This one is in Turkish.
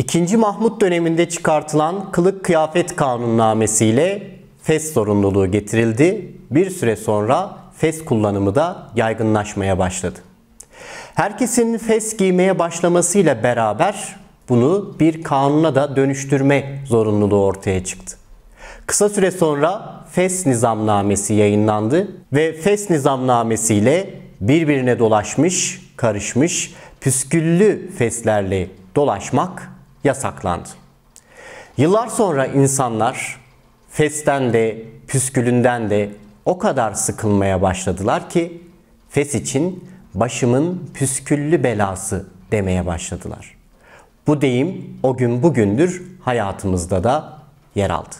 İkinci Mahmut döneminde çıkartılan kılık kıyafet kanunnamesiyle fes zorunluluğu getirildi. Bir süre sonra fes kullanımı da yaygınlaşmaya başladı. Herkesin fes giymeye başlamasıyla beraber bunu bir kanuna da dönüştürme zorunluluğu ortaya çıktı. Kısa süre sonra Fes Nizamnamesi yayınlandı ve Fes Nizamnamesi ile birbirine dolaşmış, karışmış, püsküllü feslerle dolaşmak yasaklandı. Yıllar sonra insanlar festen de, püskülünden de o kadar sıkılmaya başladılar ki fes için başımın püsküllü belası demeye başladılar. Bu deyim o gün bugündür hayatımızda da yer aldı.